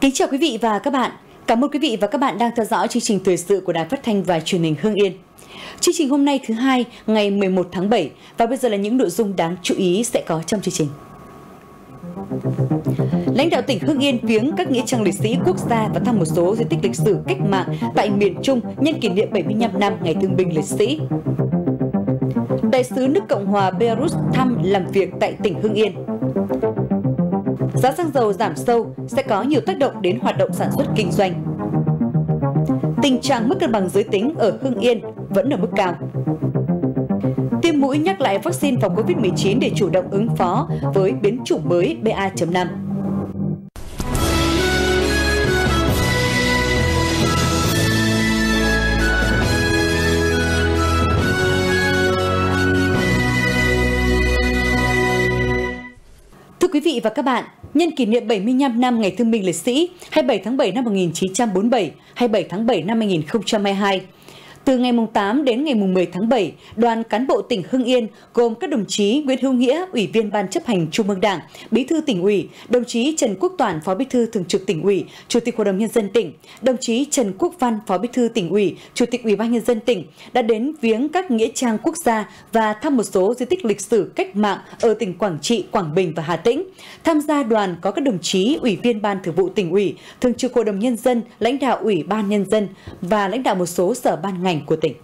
Kính chào quý vị và các bạn. Cảm ơn quý vị và các bạn đang theo dõi chương trình thời sự của Đài Phát thanh và Truyền hình Hưng Yên. Chương trình hôm nay thứ hai, ngày 11 tháng 7 và bây giờ là những nội dung đáng chú ý sẽ có trong chương trình. Lãnh đạo tỉnh Hưng Yên viếng các nghĩa trang liệt sĩ quốc gia và thăm một số di tích lịch sử cách mạng tại miền Trung nhân kỷ niệm 75 năm Ngày Thương binh Liệt sĩ. Đại sứ nước Cộng hòa Belarus thăm làm việc tại tỉnh Hưng Yên. Giá xăng dầu giảm sâu sẽ có nhiều tác động đến hoạt động sản xuất kinh doanh. Tình trạng mất cân bằng giới tính ở Hưng Yên vẫn ở mức cao. Tiêm mũi nhắc lại vaccine phòng COVID-19 để chủ động ứng phó với biến chủng mới BA.5. vị và các bạn, nhân kỷ niệm 75 năm Ngày Thương binh Liệt sĩ 27 tháng 7 năm 1947, 27 tháng 7 năm 2022, từ ngày 8 đến ngày 10 tháng 7, đoàn cán bộ tỉnh Hưng Yên gồm các đồng chí Nguyễn Hữu Nghĩa, Ủy viên Ban chấp hành Trung ương Đảng, Bí thư tỉnh ủy, đồng chí Trần Quốc Toản, Phó Bí thư Thường trực tỉnh ủy, Chủ tịch Hội đồng nhân dân tỉnh, đồng chí Trần Quốc Văn, Phó Bí thư tỉnh ủy, Chủ tịch Ủy ban nhân dân tỉnh đã đến viếng các nghĩa trang quốc gia và thăm một số di tích lịch sử cách mạng ở tỉnh Quảng Trị, Quảng Bình và Hà Tĩnh. Tham gia đoàn có các đồng chí Ủy viên Ban Thường vụ tỉnh ủy, Thường trực Hội đồng nhân dân, lãnh đạo Ủy ban nhân dân và lãnh đạo một số sở ban ngành của tỉnh.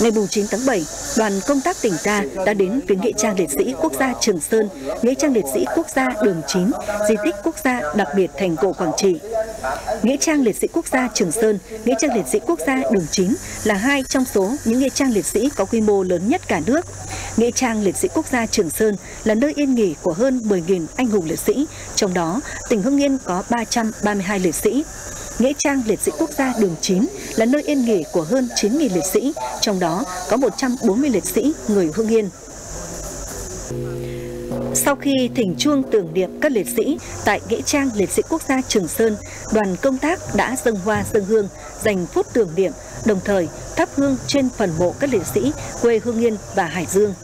Ngày 9 tháng 7, đoàn công tác tỉnh ta đã đến viếng nghĩa trang liệt sĩ quốc gia Trường Sơn, nghĩa trang liệt sĩ quốc gia Đường 9, di tích quốc gia đặc biệt thành cổ Quảng Trị. Nghĩa trang liệt sĩ quốc gia Trường Sơn, nghĩa trang liệt sĩ quốc gia Đường 9 là hai trong số những nghĩa trang liệt sĩ có quy mô lớn nhất cả nước. Nghĩa trang liệt sĩ quốc gia Trường Sơn là nơi yên nghỉ của hơn 10.000 anh hùng liệt sĩ, trong đó tỉnh Hưng Yên có 332 liệt sĩ. Nghĩa trang liệt sĩ quốc gia đường 9 là nơi yên nghỉ của hơn 9.000 liệt sĩ, trong đó có 140 liệt sĩ người Hưng Yên. Sau khi thỉnh chuông tưởng niệm các liệt sĩ tại Nghĩa trang liệt sĩ quốc gia Trường Sơn, đoàn công tác đã dâng hoa dâng hương, dành phút tưởng niệm, đồng thời thắp hương trên phần mộ các liệt sĩ quê hương Yên và Hải Dương.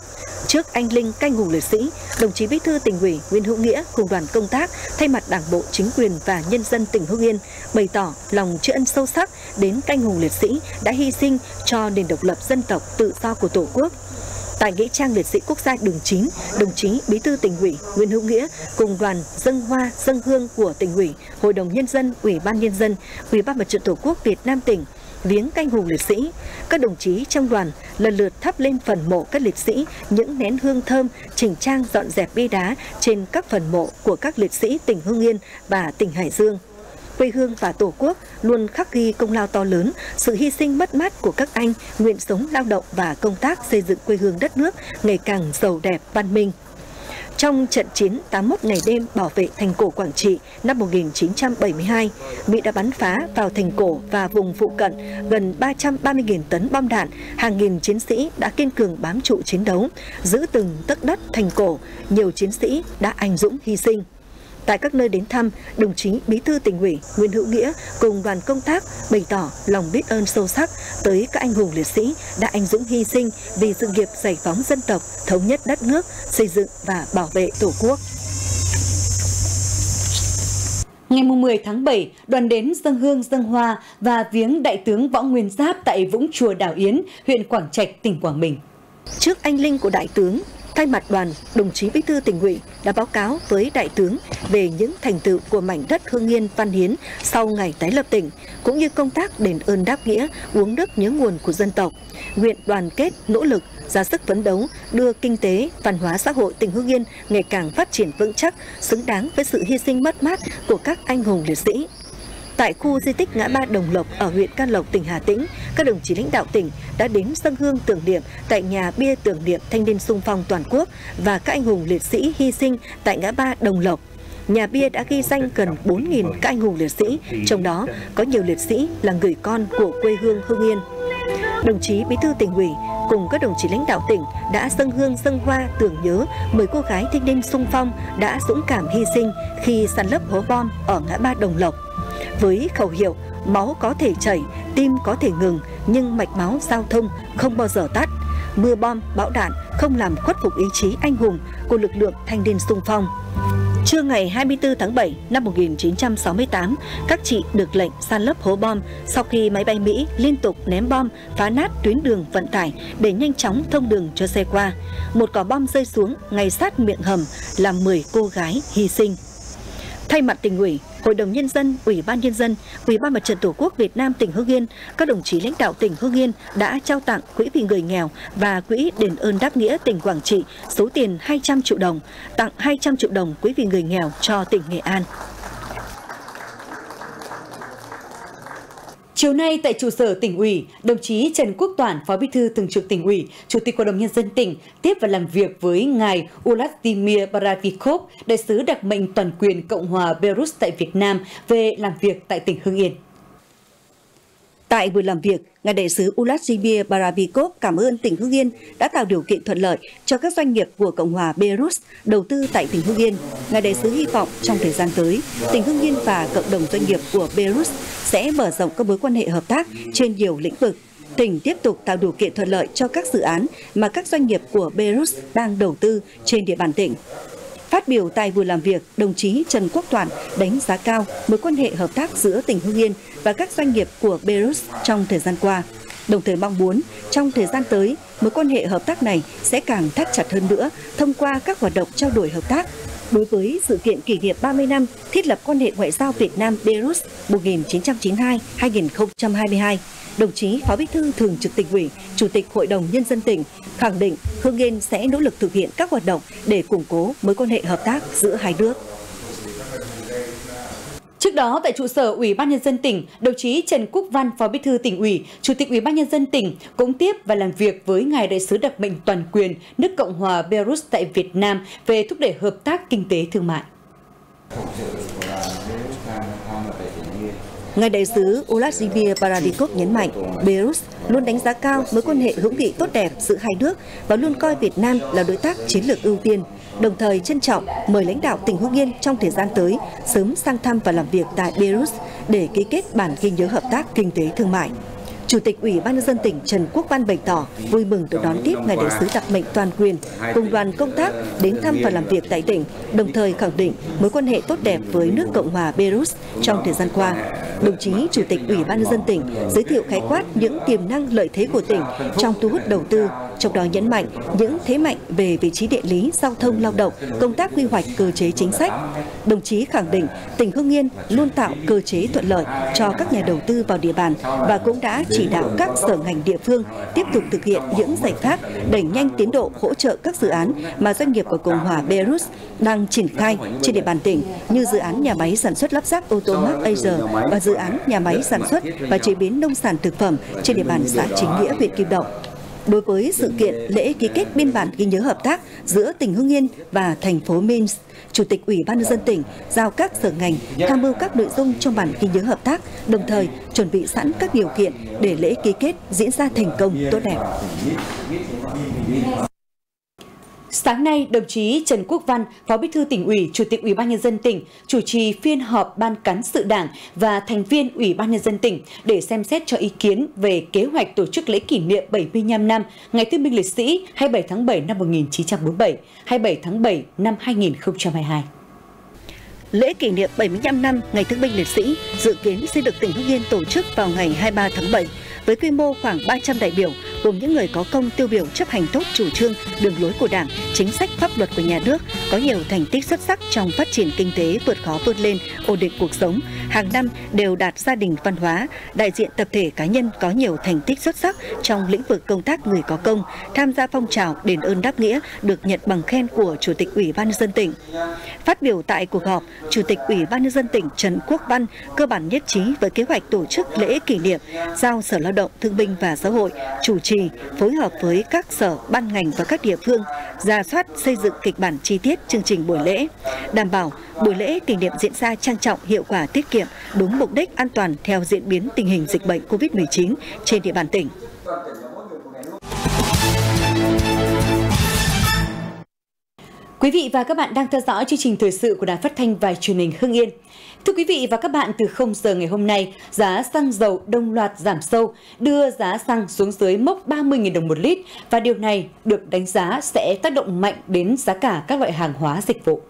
Trước anh linh canh hùng liệt sĩ, đồng chí Bí thư tỉnh ủy Nguyễn Hữu Nghĩa cùng đoàn công tác thay mặt Đảng bộ, chính quyền và nhân dân tỉnh Hưng Yên bày tỏ lòng tri ân sâu sắc đến canh hùng liệt sĩ đã hy sinh cho nền độc lập dân tộc tự do của Tổ quốc. Tại nghĩa trang liệt sĩ quốc gia đường 9, đồng chí Bí thư tỉnh ủy Nguyễn Hữu Nghĩa cùng đoàn dân hoa dân hương của tỉnh ủy, Hội đồng nhân dân, Ủy ban nhân dân, Ủy ban Mặt trận Tổ quốc Việt Nam tỉnh viếng canh hùng liệt sĩ. Các đồng chí trong đoàn lần lượt thắp lên phần mộ các liệt sĩ những nén hương thơm, chỉnh trang dọn dẹp bia đá trên các phần mộ của các liệt sĩ tỉnh Hưng Yên và tỉnh Hải Dương. Quê hương và Tổ quốc luôn khắc ghi công lao to lớn, sự hy sinh mất mát của các anh, nguyện sống lao động và công tác xây dựng quê hương đất nước ngày càng giàu đẹp, văn minh. Trong trận chiến 81 ngày đêm bảo vệ thành cổ Quảng Trị năm 1972, Mỹ đã bắn phá vào thành cổ và vùng phụ cận gần 330.000 tấn bom đạn, hàng nghìn chiến sĩ đã kiên cường bám trụ chiến đấu, giữ từng tấc đất thành cổ, nhiều chiến sĩ đã anh dũng hy sinh. Tại các nơi đến thăm, đồng chí Bí thư tỉnh ủy Nguyễn Hữu Nghĩa cùng đoàn công tác bày tỏ lòng biết ơn sâu sắc tới các anh hùng liệt sĩ đã anh dũng hy sinh vì sự nghiệp giải phóng dân tộc, thống nhất đất nước, xây dựng và bảo vệ Tổ quốc. Ngày 10 tháng 7, đoàn đến dân hương dân hoa và viếng Đại tướng Võ Nguyên Giáp tại Vũng Chùa Đảo Yến, huyện Quảng Trạch, tỉnh Quảng Bình. Trước anh linh của Đại tướng, Thay mặt đoàn, đồng chí Bí thư tỉnh ủy đã báo cáo với đại tướng về những thành tựu của mảnh đất Hương Yên Văn Hiến sau ngày tái lập tỉnh, cũng như công tác đền ơn đáp nghĩa, uống nước nhớ nguồn của dân tộc. Nguyện đoàn kết, nỗ lực, ra sức phấn đấu, đưa kinh tế, văn hóa xã hội tỉnh Hương Yên ngày càng phát triển vững chắc, xứng đáng với sự hy sinh mất mát của các anh hùng liệt sĩ. Tại khu di tích ngã ba Đồng Lộc ở huyện Can Lộc, tỉnh Hà Tĩnh, các đồng chí lãnh đạo tỉnh đã đến dân hương tưởng niệm tại nhà bia tưởng niệm thanh niên sung phong toàn quốc và các anh hùng liệt sĩ hy sinh tại ngã ba Đồng Lộc. Nhà bia đã ghi danh gần 4.000 các anh hùng liệt sĩ, trong đó có nhiều liệt sĩ là người con của quê hương Hưng Yên. Đồng chí Bí thư tỉnh ủy cùng các đồng chí lãnh đạo tỉnh đã dâng hương dâng hoa tưởng nhớ 10 cô gái thanh niên sung phong đã dũng cảm hy sinh khi săn lấp hố bom ở ngã ba Đồng Lộc với khẩu hiệu máu có thể chảy, tim có thể ngừng, nhưng mạch máu giao thông không bao giờ tắt. Mưa bom, bão đạn không làm khuất phục ý chí anh hùng của lực lượng thanh niên sung phong. Trưa ngày 24 tháng 7 năm 1968, các chị được lệnh san lấp hố bom sau khi máy bay Mỹ liên tục ném bom phá nát tuyến đường vận tải để nhanh chóng thông đường cho xe qua. Một quả bom rơi xuống ngay sát miệng hầm làm 10 cô gái hy sinh. Thay mặt tỉnh ủy, Hội đồng Nhân dân, Ủy ban Nhân dân, Ủy ban Mặt trận Tổ quốc Việt Nam tỉnh Hưng Yên, các đồng chí lãnh đạo tỉnh Hưng Yên đã trao tặng Quỹ vì người nghèo và Quỹ đền ơn đáp nghĩa tỉnh Quảng Trị số tiền 200 triệu đồng, tặng 200 triệu đồng Quỹ vì người nghèo cho tỉnh Nghệ An. Chiều nay tại trụ sở tỉnh ủy, đồng chí Trần Quốc Toản, Phó Bí thư Thường trực tỉnh ủy, Chủ tịch Hội đồng nhân dân tỉnh tiếp và làm việc với ngài Vladimir Baravikov, đại sứ đặc mệnh toàn quyền Cộng hòa Belarus tại Việt Nam về làm việc tại tỉnh Hưng Yên. Tại buổi làm việc, ngài đại sứ Vladimir Baravikov cảm ơn tỉnh Hưng Yên đã tạo điều kiện thuận lợi cho các doanh nghiệp của Cộng hòa Belarus đầu tư tại tỉnh Hưng Yên. Ngài đại sứ hy vọng trong thời gian tới, tỉnh Hưng Yên và cộng đồng doanh nghiệp của Belarus sẽ mở rộng các mối quan hệ hợp tác trên nhiều lĩnh vực. Tỉnh tiếp tục tạo điều kiện thuận lợi cho các dự án mà các doanh nghiệp của Belarus đang đầu tư trên địa bàn tỉnh. Phát biểu tại buổi làm việc, đồng chí Trần Quốc Toản đánh giá cao mối quan hệ hợp tác giữa tỉnh Hưng Yên và các doanh nghiệp của Belarus trong thời gian qua. Đồng thời mong muốn trong thời gian tới, mối quan hệ hợp tác này sẽ càng thắt chặt hơn nữa thông qua các hoạt động trao đổi hợp tác. Đối với sự kiện kỷ niệm 30 năm thiết lập quan hệ ngoại giao Việt Nam Belarus 1992-2022, đồng chí Phó Bí thư Thường trực tỉnh ủy, Chủ tịch Hội đồng Nhân dân tỉnh khẳng định Hưng Yên sẽ nỗ lực thực hiện các hoạt động để củng cố mối quan hệ hợp tác giữa hai nước. Trước đó, tại trụ sở Ủy ban Nhân dân tỉnh, đồng chí Trần Quốc Văn, Phó Bí thư tỉnh ủy, Chủ tịch Ủy ban Nhân dân tỉnh cũng tiếp và làm việc với Ngài Đại sứ đặc mệnh toàn quyền nước Cộng hòa Belarus tại Việt Nam về thúc đẩy hợp tác kinh tế thương mại. Ngài đại sứ Vladimir Baradikov nhấn mạnh, Belarus luôn đánh giá cao mối quan hệ hữu nghị tốt đẹp giữa hai nước và luôn coi Việt Nam là đối tác chiến lược ưu tiên, đồng thời trân trọng mời lãnh đạo tỉnh Hưng Yên trong thời gian tới sớm sang thăm và làm việc tại Belarus để ký kết bản ghi nhớ hợp tác kinh tế thương mại. Chủ tịch Ủy ban nhân dân tỉnh Trần Quốc Văn bày tỏ vui mừng được đón tiếp ngài đại sứ đặc mệnh toàn quyền cùng đoàn công tác đến thăm và làm việc tại tỉnh, đồng thời khẳng định mối quan hệ tốt đẹp với nước Cộng hòa Belarus trong thời gian qua. Đồng chí Chủ tịch Ủy ban nhân dân tỉnh giới thiệu khái quát những tiềm năng lợi thế của tỉnh trong thu hút đầu tư, trong đó nhấn mạnh những thế mạnh về vị trí địa lý, giao thông, lao động, công tác quy hoạch cơ chế chính sách. Đồng chí khẳng định tỉnh Hưng Yên luôn tạo cơ chế thuận lợi cho các nhà đầu tư vào địa bàn và cũng đã chỉ đạo các sở ngành địa phương tiếp tục thực hiện những giải pháp đẩy nhanh tiến độ hỗ trợ các dự án mà doanh nghiệp của Cộng hòa Belarus đang triển khai trên địa bàn tỉnh như dự án nhà máy sản xuất lắp ráp ô tô Mark Asia và dự án nhà máy sản xuất và chế biến nông sản thực phẩm trên địa bàn xã Chính Nghĩa, huyện Kim Động. Đối với sự kiện lễ ký kết biên bản ghi nhớ hợp tác giữa tỉnh Hưng Yên và thành phố Minsk, Chủ tịch Ủy ban nhân dân tỉnh giao các sở ngành tham mưu các nội dung trong bản ghi nhớ hợp tác, đồng thời chuẩn bị sẵn các điều kiện để lễ ký kết diễn ra thành công tốt đẹp. Sáng nay, đồng chí Trần Quốc Văn, Phó Bí thư tỉnh ủy, Chủ tịch Ủy ban nhân dân tỉnh chủ trì phiên họp ban cán sự Đảng và thành viên Ủy ban nhân dân tỉnh để xem xét cho ý kiến về kế hoạch tổ chức lễ kỷ niệm 75 năm Ngày Thương binh Liệt sĩ 27 tháng 7 năm 1947, 27 tháng 7 năm 2022. Lễ kỷ niệm 75 năm Ngày Thương binh Liệt sĩ dự kiến sẽ được tỉnh Hưng Yên tổ chức vào ngày 23 tháng 7 với quy mô khoảng 300 đại biểu gồm những người có công tiêu biểu chấp hành tốt chủ trương, đường lối của Đảng, chính sách pháp luật của nhà nước, có nhiều thành tích xuất sắc trong phát triển kinh tế vượt khó vươn lên, ổn định cuộc sống, hàng năm đều đạt gia đình văn hóa, đại diện tập thể cá nhân có nhiều thành tích xuất sắc trong lĩnh vực công tác người có công, tham gia phong trào đền ơn đáp nghĩa được nhận bằng khen của Chủ tịch Ủy ban nhân dân tỉnh. Phát biểu tại cuộc họp, Chủ tịch Ủy ban nhân dân tỉnh Trần Quốc Văn cơ bản nhất trí với kế hoạch tổ chức lễ kỷ niệm giao Sở Lao động Thương binh và Xã hội chủ trì phối hợp với các sở ban ngành và các địa phương ra soát xây dựng kịch bản chi tiết chương trình buổi lễ, đảm bảo buổi lễ kỷ niệm diễn ra trang trọng, hiệu quả, tiết kiệm, đúng mục đích an toàn theo diễn biến tình hình dịch bệnh COVID-19 trên địa bàn tỉnh. Quý vị và các bạn đang theo dõi chương trình thời sự của Đài Phát thanh và Truyền hình Hưng Yên. Thưa quý vị và các bạn, từ 0 giờ ngày hôm nay, giá xăng dầu đồng loạt giảm sâu, đưa giá xăng xuống dưới mốc 30.000 đồng một lít và điều này được đánh giá sẽ tác động mạnh đến giá cả các loại hàng hóa dịch vụ.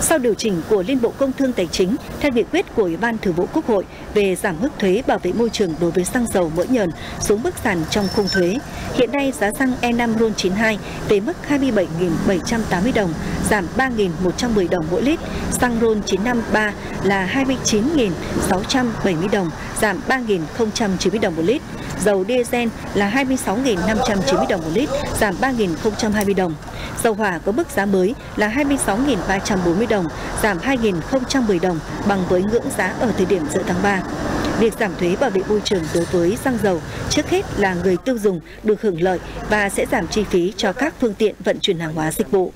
Sau điều chỉnh của Liên Bộ Công Thương Tài chính theo nghị quyết của Ủy ban Thường vụ Quốc hội về giảm mức thuế bảo vệ môi trường đối với xăng dầu mỡ nhờn xuống mức sàn trong khung thuế, hiện nay giá xăng E5 RON92 về mức 27.780 đồng, giảm 3.110 đồng mỗi lít, xăng RON953 là 29.670 đồng, giảm 3.090 đồng một lít, dầu diesel là 26.590 đồng một lít, giảm 3.020 đồng. Dầu hỏa có mức giá mới là 26.340 đồng, giảm 2.010 đồng bằng với ngưỡng giá ở thời điểm giữa tháng 3. Việc giảm thuế bảo vệ môi trường đối với xăng dầu trước hết là người tiêu dùng được hưởng lợi và sẽ giảm chi phí cho các phương tiện vận chuyển hàng hóa dịch vụ.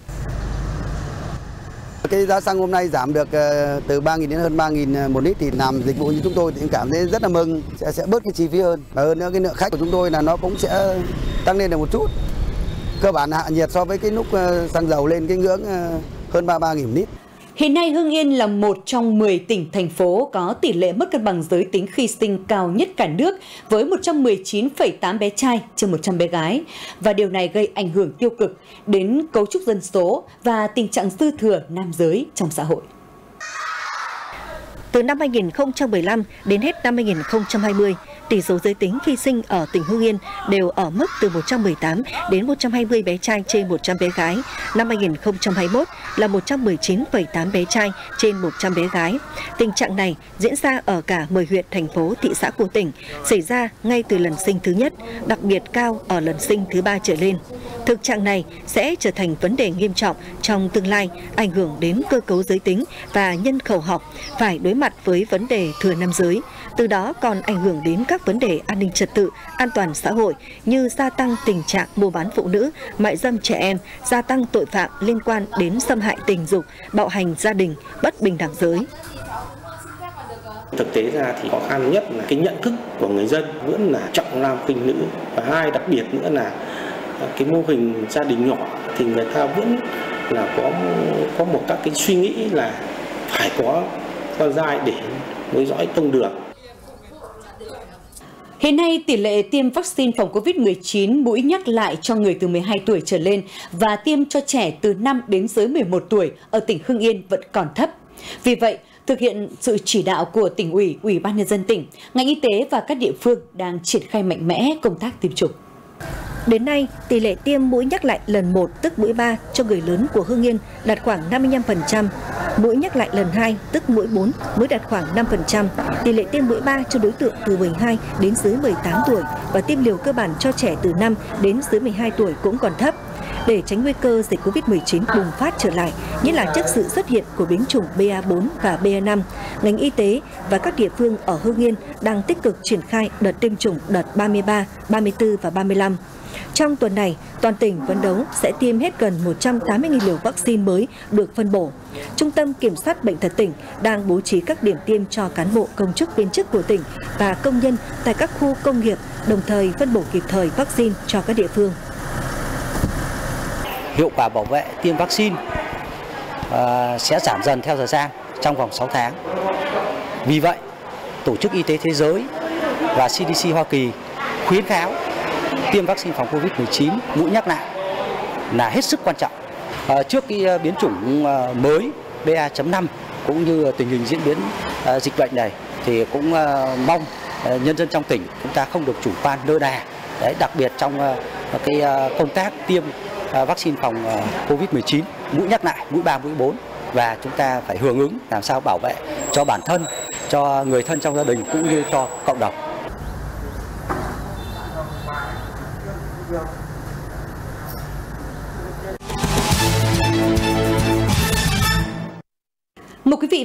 Cái giá xăng hôm nay giảm được ờ, từ 3.000 đến hơn 3.000 ờ, một lít thì làm dịch vụ như chúng tôi thì cảm thấy rất là mừng, sẽ sẽ bớt cái chi phí hơn và hơn nữa cái lượng khách của chúng tôi là nó cũng sẽ tăng lên được một chút cơ bản hạ nhiệt so với cái lúc ờ, xăng dầu lên cái ngưỡng hơn 33.000 lít. Hiện nay Hưng Yên là một trong 10 tỉnh thành phố có tỷ lệ mất cân bằng giới tính khi sinh cao nhất cả nước với 119,8 bé trai trên 100 bé gái và điều này gây ảnh hưởng tiêu cực đến cấu trúc dân số và tình trạng dư thừa nam giới trong xã hội. Từ năm 2015 đến hết năm 2020, tỷ số giới tính khi sinh ở tỉnh Hưng Yên đều ở mức từ 118 đến 120 bé trai trên 100 bé gái. Năm 2021 là 119,8 bé trai trên 100 bé gái. Tình trạng này diễn ra ở cả 10 huyện, thành phố, thị xã của tỉnh, xảy ra ngay từ lần sinh thứ nhất, đặc biệt cao ở lần sinh thứ ba trở lên. Thực trạng này sẽ trở thành vấn đề nghiêm trọng trong tương lai, ảnh hưởng đến cơ cấu giới tính và nhân khẩu học, phải đối mặt với vấn đề thừa nam giới. Từ đó còn ảnh hưởng đến các vấn đề an ninh trật tự, an toàn xã hội như gia tăng tình trạng mua bán phụ nữ, mại dâm trẻ em, gia tăng tội phạm liên quan đến xâm hại tình dục, bạo hành gia đình, bất bình đẳng giới. Thực tế ra thì khó khăn nhất là cái nhận thức của người dân vẫn là trọng nam khinh nữ và hai đặc biệt nữa là cái mô hình gia đình nhỏ thì người ta vẫn là có có một các cái suy nghĩ là phải có con dai để nối dõi tông đường Hiện nay, tỷ lệ tiêm vaccine phòng COVID-19 mũi nhắc lại cho người từ 12 tuổi trở lên và tiêm cho trẻ từ 5 đến dưới 11 tuổi ở tỉnh Hưng Yên vẫn còn thấp. Vì vậy, thực hiện sự chỉ đạo của tỉnh ủy, ủy ban nhân dân tỉnh, ngành y tế và các địa phương đang triển khai mạnh mẽ công tác tiêm chủng. Đến nay, tỷ lệ tiêm mũi nhắc lại lần 1 tức mũi 3 cho người lớn của Hương Yên đạt khoảng 55%, mũi nhắc lại lần 2 tức mũi 4 mới đạt khoảng 5%, tỷ lệ tiêm mũi 3 cho đối tượng từ 12 đến dưới 18 tuổi và tiêm liều cơ bản cho trẻ từ 5 đến dưới 12 tuổi cũng còn thấp. Để tránh nguy cơ dịch COVID-19 bùng phát trở lại, nhất là trước sự xuất hiện của biến chủng BA4 và BA5, ngành y tế và các địa phương ở Hương Yên đang tích cực triển khai đợt tiêm chủng đợt 33, 34 và 35. Trong tuần này, toàn tỉnh phấn đấu sẽ tiêm hết gần 180.000 liều vaccine mới được phân bổ. Trung tâm Kiểm soát Bệnh tật tỉnh đang bố trí các điểm tiêm cho cán bộ công chức viên chức của tỉnh và công nhân tại các khu công nghiệp, đồng thời phân bổ kịp thời vaccine cho các địa phương. Hiệu quả bảo vệ tiêm vaccine uh, sẽ giảm dần theo thời gian trong vòng 6 tháng. Vì vậy, Tổ chức Y tế Thế giới và CDC Hoa Kỳ khuyến cáo tiêm vaccine phòng Covid-19 mũi nhắc lại là hết sức quan trọng. À, trước cái ờ, biến chủng ờ, mới BA.5 cũng như tình hình diễn biến dịch bệnh này thì cũng mong nhân dân trong tỉnh chúng ta không được chủ quan lơ là. Đấy, đặc biệt trong cái công tác tiêm vaccine phòng Covid-19 mũi nhắc lại, mũi 3, mũi 4 và chúng ta phải hưởng ứng làm sao bảo vệ cho bản thân, cho người thân trong gia đình cũng như cho cộng đồng.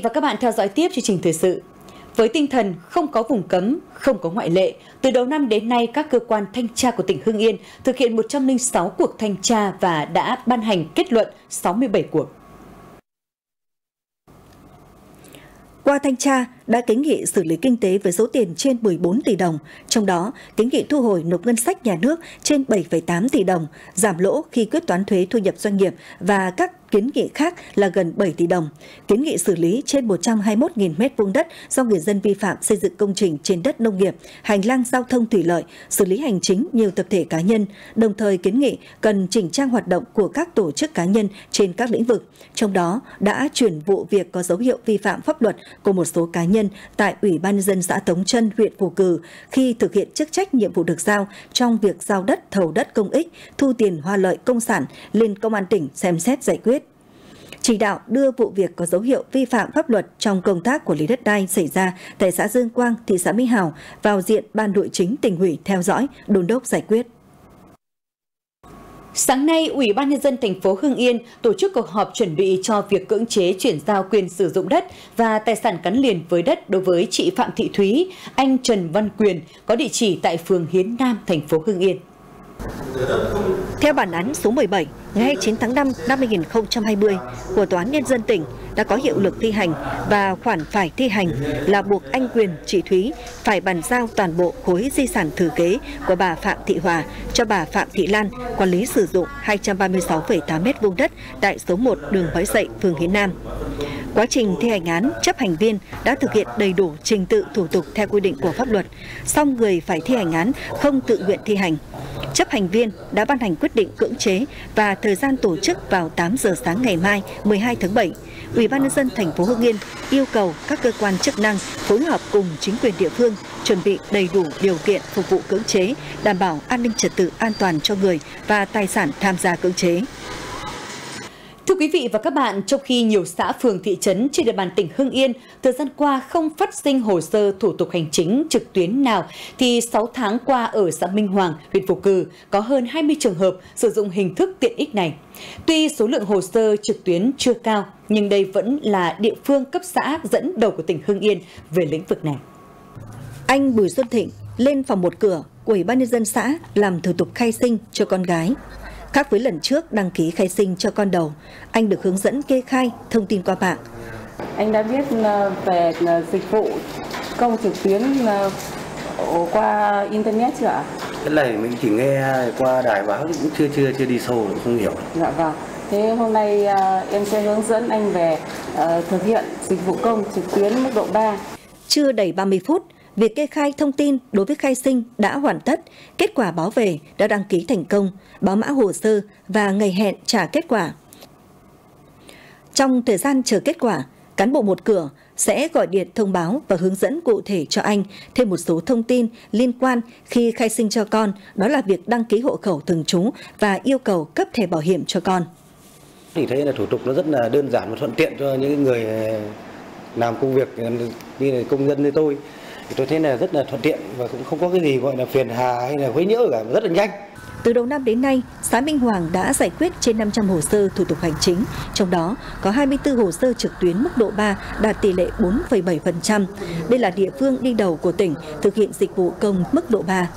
Và các bạn theo dõi tiếp chương trình thời sự. Với tinh thần không có vùng cấm, không có ngoại lệ, từ đầu năm đến nay các cơ quan thanh tra của tỉnh Hưng Yên thực hiện 106 cuộc thanh tra và đã ban hành kết luận 67 cuộc. Qua thanh tra, đã kiến nghị xử lý kinh tế với số tiền trên 14 tỷ đồng, trong đó kiến nghị thu hồi nộp ngân sách nhà nước trên 7,8 tỷ đồng, giảm lỗ khi quyết toán thuế thu nhập doanh nghiệp và các kiến nghị khác là gần 7 tỷ đồng. Kiến nghị xử lý trên 121.000 m2 đất do người dân vi phạm xây dựng công trình trên đất nông nghiệp, hành lang giao thông thủy lợi, xử lý hành chính nhiều tập thể cá nhân, đồng thời kiến nghị cần chỉnh trang hoạt động của các tổ chức cá nhân trên các lĩnh vực. Trong đó đã chuyển vụ việc có dấu hiệu vi phạm pháp luật của một số cá nhân tại Ủy ban nhân dân xã Tống Trân, huyện Phù Cử khi thực hiện chức trách nhiệm vụ được giao trong việc giao đất, thầu đất công ích, thu tiền hoa lợi công sản lên công an tỉnh xem xét giải quyết chỉ đạo đưa vụ việc có dấu hiệu vi phạm pháp luật trong công tác quản lý đất đai xảy ra tại xã Dương Quang, thị xã Mỹ Hào vào diện ban nội chính tỉnh ủy theo dõi, đôn đốc giải quyết. Sáng nay, Ủy ban nhân dân thành phố Hưng Yên tổ chức cuộc họp chuẩn bị cho việc cưỡng chế chuyển giao quyền sử dụng đất và tài sản gắn liền với đất đối với chị Phạm Thị Thúy, anh Trần Văn Quyền có địa chỉ tại phường Hiến Nam, thành phố Hưng Yên. Theo bản án số 17 ngày 29 tháng 5 năm 2020 của Tòa án Nhân dân tỉnh đã có hiệu lực thi hành và khoản phải thi hành là buộc anh Quyền, chị Thúy phải bàn giao toàn bộ khối di sản thừa kế của bà Phạm Thị Hòa cho bà Phạm Thị Lan quản lý sử dụng 236,8 m vuông đất tại số 1 đường Bói Dậy, phường Hiến Nam. Quá trình thi hành án, chấp hành viên đã thực hiện đầy đủ trình tự thủ tục theo quy định của pháp luật, song người phải thi hành án không tự nguyện thi hành. Chấp hành viên đã ban hành quyết định cưỡng chế và thời gian tổ chức vào 8 giờ sáng ngày mai 12 tháng 7. Ủy ban nhân dân thành phố Hưng Yên yêu cầu các cơ quan chức năng phối hợp cùng chính quyền địa phương chuẩn bị đầy đủ điều kiện phục vụ cưỡng chế, đảm bảo an ninh trật tự an toàn cho người và tài sản tham gia cưỡng chế. Thưa quý vị và các bạn, trong khi nhiều xã phường thị trấn trên địa bàn tỉnh Hưng Yên thời gian qua không phát sinh hồ sơ thủ tục hành chính trực tuyến nào, thì 6 tháng qua ở xã Minh Hoàng, huyện Phù Cử có hơn 20 trường hợp sử dụng hình thức tiện ích này. Tuy số lượng hồ sơ trực tuyến chưa cao, nhưng đây vẫn là địa phương cấp xã dẫn đầu của tỉnh Hưng Yên về lĩnh vực này. Anh Bùi Xuân Thịnh lên phòng một cửa của Ủy ban nhân dân xã làm thủ tục khai sinh cho con gái. Khác với lần trước đăng ký khai sinh cho con đầu, anh được hướng dẫn kê khai thông tin qua mạng. Anh đã biết ờ, về ờ, dịch vụ công trực tuyến ờ, qua internet chưa ạ? Cái này mình chỉ nghe qua đài báo cũng chưa chưa chưa đi sâu cũng không hiểu. Dạ vâng. Thế hôm nay em sẽ hướng dẫn anh về thực hiện dịch vụ công trực tuyến mức độ 3. Chưa đầy 30 phút, việc kê khai thông tin đối với khai sinh đã hoàn tất, kết quả báo về đã đăng ký thành công, báo mã hồ sơ và ngày hẹn trả kết quả. Trong thời gian chờ kết quả, cán bộ một cửa sẽ gọi điện thông báo và hướng dẫn cụ thể cho anh thêm một số thông tin liên quan khi khai sinh cho con, đó là việc đăng ký hộ khẩu thường trú và yêu cầu cấp thẻ bảo hiểm cho con. Thì thấy là thủ tục nó rất là đơn giản và thuận tiện cho những người ờ, làm công việc như là công dân như tôi thì tôi thấy là rất là thuận tiện và cũng không có cái gì gọi là phiền hà hay là quấy nhiễu cả, rất là nhanh từ đầu năm đến nay, xã Minh Hoàng đã giải quyết trên 500 hồ sơ thủ tục hành chính, trong đó có 24 hồ sơ trực tuyến mức độ 3 đạt tỷ lệ 4,7%. Đây là địa phương đi đầu của tỉnh thực hiện dịch vụ công mức độ 3.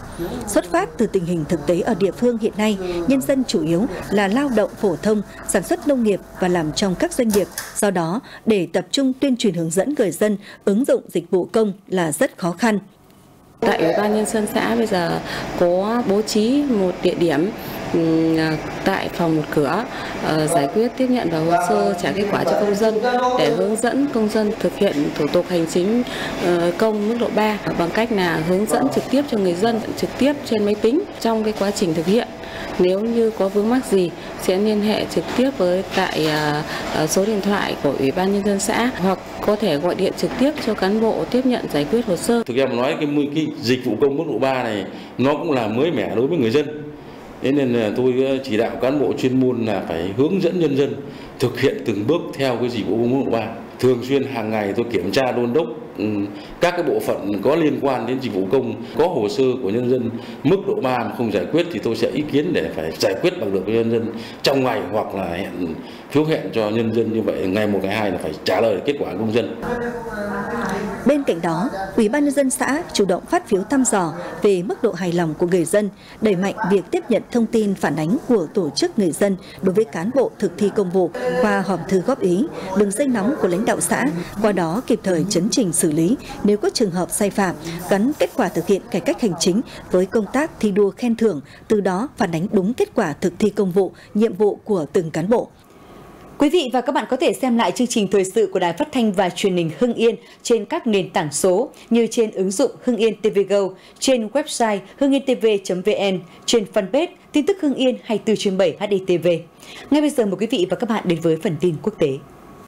Xuất phát từ tình hình thực tế ở địa phương hiện nay, nhân dân chủ yếu là lao động phổ thông, sản xuất nông nghiệp và làm trong các doanh nghiệp. Do đó, để tập trung tuyên truyền hướng dẫn người dân ứng dụng dịch vụ công là rất khó khăn. Tại Ủy ban nhân dân xã bây giờ có bố trí một địa điểm Ừ, à, tại phòng một cửa à, giải quyết tiếp nhận và hồ sơ trả kết quả cho công dân để hướng dẫn công dân thực hiện thủ tục hành chính ờ, công mức độ 3 bằng cách là hướng dẫn trực tiếp cho người dân trực tiếp trên máy tính trong cái quá trình thực hiện nếu như có vướng mắc gì sẽ liên hệ trực tiếp với tại à, số điện thoại của Ủy ban nhân dân xã hoặc có thể gọi điện trực tiếp cho cán bộ tiếp nhận giải quyết hồ sơ. Thực ra mà nói cái, cái dịch vụ công mức độ 3 này nó cũng là mới mẻ đối với người dân thế nên là tôi ờ, chỉ đạo cán bộ chuyên môn là phải hướng dẫn nhân dân thực hiện từng bước theo cái dịch vụ công mức độ ba. Thường xuyên, hàng ngày tôi kiểm tra đôn đốc các cái bộ phận có liên quan đến dịch vụ công có hồ sơ của nhân dân mức độ 3 mà không giải quyết thì tôi sẽ ý kiến để phải giải quyết bằng được với nhân dân trong ngày hoặc là hẹn phiếu hẹn cho nhân dân như vậy ngày một ngày hai là phải trả lời kết quả công dân. Bên cạnh đó, Ủy ban nhân dân xã chủ động phát phiếu thăm dò về mức độ hài lòng của người dân, đẩy mạnh việc tiếp nhận thông tin phản ánh của tổ chức người dân đối với cán bộ thực thi công vụ qua hòm thư góp ý, đường dây nóng của lãnh đạo xã, qua đó kịp thời chấn chỉnh xử lý nếu có trường hợp sai phạm, gắn kết quả thực hiện cải cách hành chính với công tác thi đua khen thưởng, từ đó phản ánh đúng kết quả thực thi công vụ, nhiệm vụ của từng cán bộ. Quý vị và các bạn có thể xem lại chương trình thời sự của Đài Phát thanh và Truyền hình Hưng Yên trên các nền tảng số như trên ứng dụng Hưng Yên TV Go, trên website hưng-yên-tv.vn, trên fanpage tin tức Hưng Yên 24 trên 7 HDTV. Ngay bây giờ mời quý vị và các bạn đến với phần tin quốc tế.